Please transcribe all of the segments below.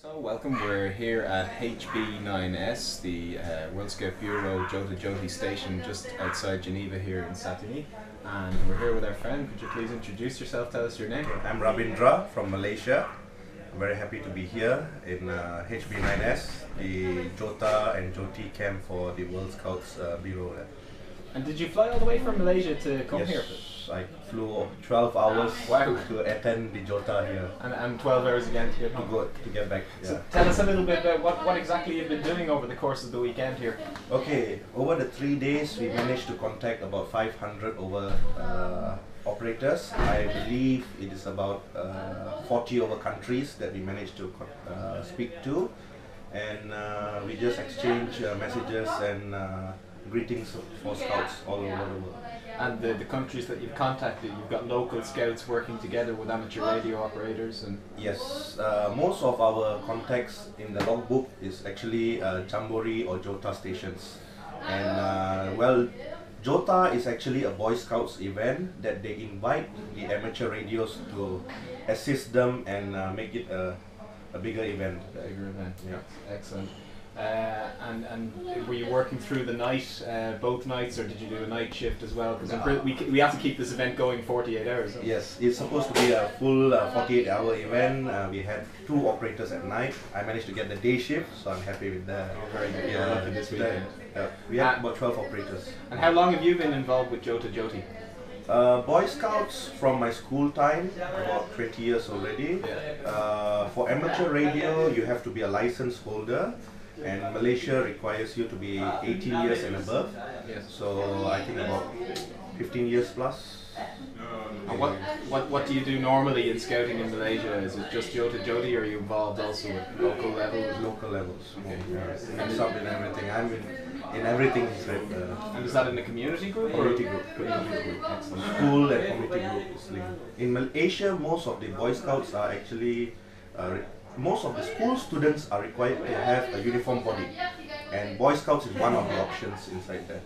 So welcome, we're here at HB9S, the uh, World Scout Bureau Jota Joti station just outside Geneva here in Satigny. And we're here with our friend, could you please introduce yourself, tell us your name? I'm Rabindra from Malaysia. I'm very happy to be here in uh, HB9S, the Jota and Joti camp for the World Scouts uh, Bureau. And did you fly all the way from Malaysia to come yes, here? I flew 12 hours Wow. to attend the Jota here And, and 12 hours again to get to go to get back. Yeah. So tell us a little bit about what, what exactly you've been doing over the course of the weekend here. Okay, over the three days, we managed to contact about 500 over uh, operators. I believe it is about uh, 40 over countries that we managed to uh, speak to, and uh, we just exchange uh, messages and uh, greetings for scouts all over the world. And the, the countries that you've contacted, you've got local scouts working together with amateur radio operators and Yes, uh, most of our contacts in the logbook is actually uh, Jamboree or Jota stations. And uh, well, Jota is actually a Boy Scouts event that they invite the amateur radios to assist them and uh, make it a, a bigger event. bigger event. Yeah. Excellent. Uh, and and were you working through the night, uh, both nights, or did you do a night shift as well? Because we, we have to keep this event going 48 hours. don't? Yes, it's supposed to be a full uh, 48 hour event. Uh, we had two operators at night. I managed to get the day shift, so I'm happy with that. Oh, very good. Yeah, lucky this the- weekend. uh, we had about 12 operators. And how long have you been involved with Jota Joti? Uh, Boy Scouts from my school time, about 20 years already. Uh, for amateur radio, you have to be a license holder, and Malaysia requires you to be 18 years and above. Yes. So I think about 15 years plus. And what, what what do you do normally in scouting in Malaysia? Is it just Jota Joti, or are you involved also at local level? Local levels. Okay. Yeah, up in everything. I'm in, in everything except uh, And is that in the community group? Or? community group. Community group. School and community group is linked. In Malaysia, most of the Boy Scouts are actually, uh, most of the school students are required to have a uniform body, and Boy Scouts is one of the options inside there.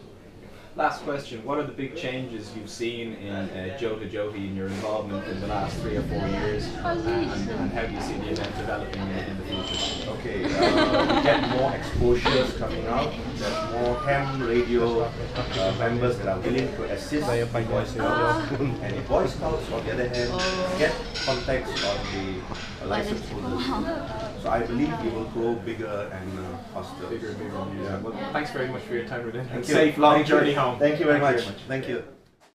Last question: What are the big changes you've seen in uh, Jota Joti in your involvement in the last three or four years, and, and how do you see the event developing in, in the future? Okay, uh, get more exposures coming out. There's more ham radio uh, members that are willing to assist the Boy Scouts. and the Boy Scouts, on the other hand, get contacts on the uh, license holders. So I believe we will grow bigger and uh, faster. Bigger and bigger. Yeah. Well, thanks very much for your time, Rudin. Thank And you. safe long Thank you. journey home. Thank you very Thank much. you Thank you.